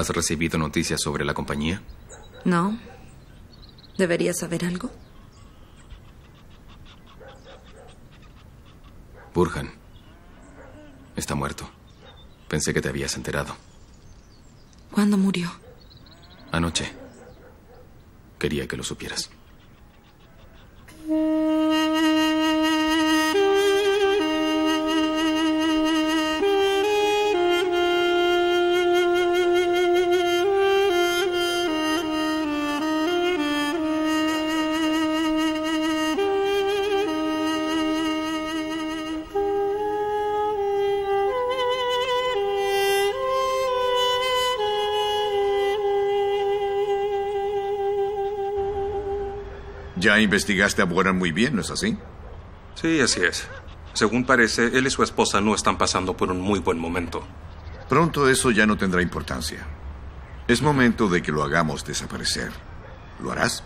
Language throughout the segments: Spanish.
¿Has recibido noticias sobre la compañía? No. ¿Deberías saber algo? Burhan. Está muerto. Pensé que te habías enterado. ¿Cuándo murió? Anoche. Quería que lo supieras. Ya investigaste a Warren muy bien, ¿no es así? Sí, así es. Según parece, él y su esposa no están pasando por un muy buen momento. Pronto eso ya no tendrá importancia. Es momento de que lo hagamos desaparecer. ¿Lo harás?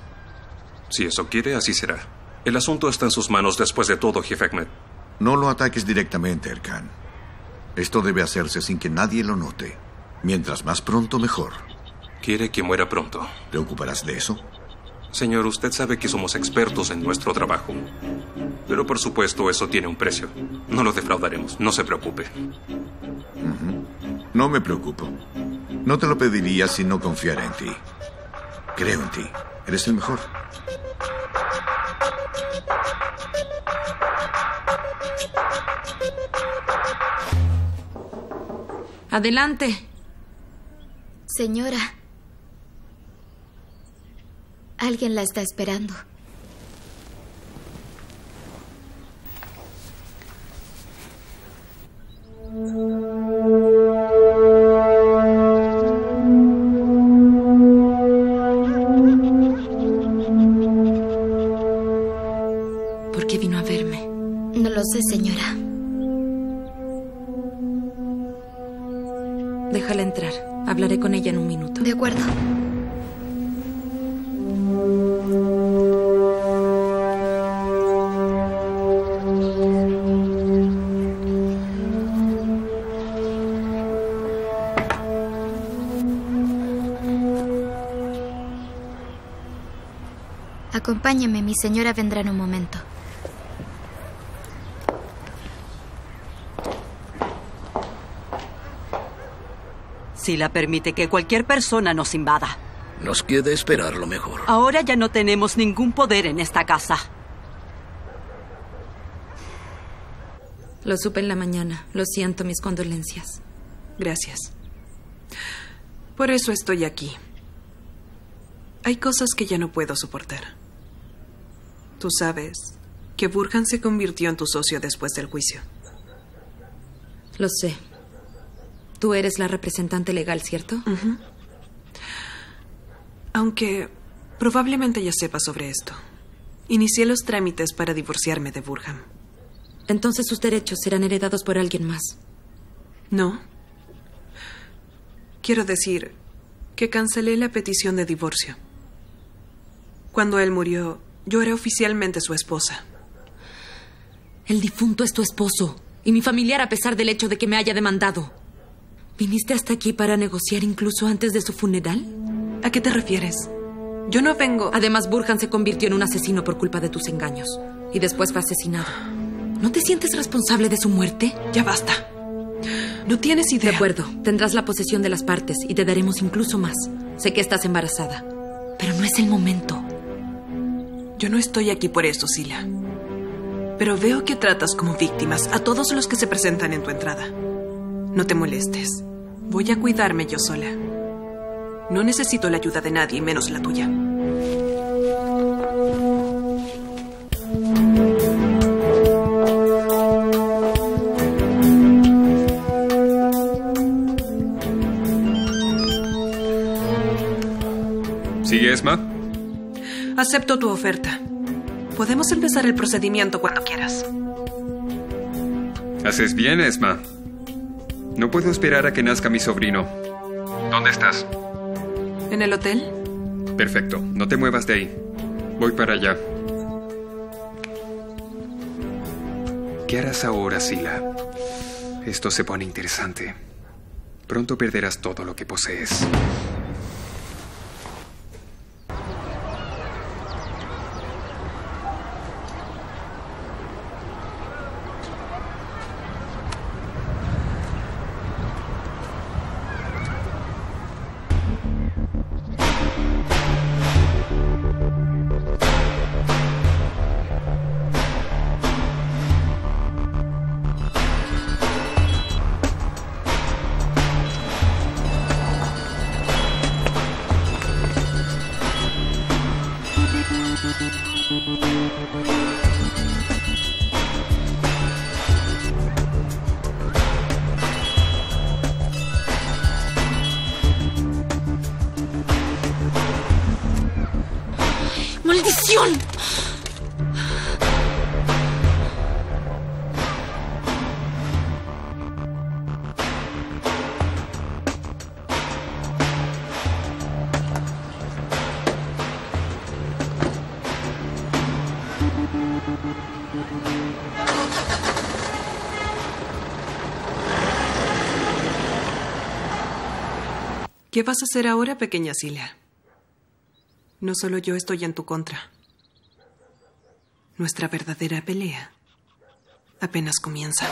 Si eso quiere, así será. El asunto está en sus manos después de todo, jefe Ahmed. No lo ataques directamente, Erkan. Esto debe hacerse sin que nadie lo note. Mientras más pronto, mejor. Quiere que muera pronto. ¿Te ocuparás de eso? Señor, usted sabe que somos expertos en nuestro trabajo. Pero por supuesto, eso tiene un precio. No lo defraudaremos, no se preocupe. No me preocupo. No te lo pediría si no confiara en ti. Creo en ti. Eres el mejor. Adelante. Señora. Alguien la está esperando. ¿Por qué vino a verme? No lo sé, señora. Déjala entrar. Hablaré con ella en un minuto. De acuerdo. Acompáñeme, mi señora vendrá en un momento. Si la permite que cualquier persona nos invada. Nos queda esperar lo mejor. Ahora ya no tenemos ningún poder en esta casa. Lo supe en la mañana. Lo siento, mis condolencias. Gracias. Por eso estoy aquí. Hay cosas que ya no puedo soportar. Tú sabes que Burhan se convirtió en tu socio después del juicio. Lo sé. Tú eres la representante legal, ¿cierto? Aunque probablemente ya sepa sobre esto. Inicié los trámites para divorciarme de Burhan. Entonces sus derechos serán heredados por alguien más. No. Quiero decir que cancelé la petición de divorcio. Cuando él murió, yo era oficialmente su esposa. El difunto es tu esposo y mi familiar a pesar del hecho de que me haya demandado. ¿Viniste hasta aquí para negociar incluso antes de su funeral? ¿A qué te refieres? Yo no vengo... Además, Burhan se convirtió en un asesino por culpa de tus engaños. Y después fue asesinado. ¿No te sientes responsable de su muerte? Ya basta. No tienes idea. De acuerdo. Tendrás la posesión de las partes y te daremos incluso más. Sé que estás embarazada. Pero no es el momento. Yo no estoy aquí por eso, Sila. Pero veo que tratas como víctimas a todos los que se presentan en tu entrada. No te molestes. Voy a cuidarme yo sola. No necesito la ayuda de nadie, menos la tuya. Acepto tu oferta. Podemos empezar el procedimiento cuando quieras. Haces bien, Esma. No puedo esperar a que nazca mi sobrino. ¿Dónde estás? ¿En el hotel? Perfecto. No te muevas de ahí. Voy para allá. ¿Qué harás ahora, Sila? Esto se pone interesante. Pronto perderás todo lo que posees. ¿Qué vas a hacer ahora, pequeña Sila? No solo yo estoy en tu contra. Nuestra verdadera pelea apenas comienza.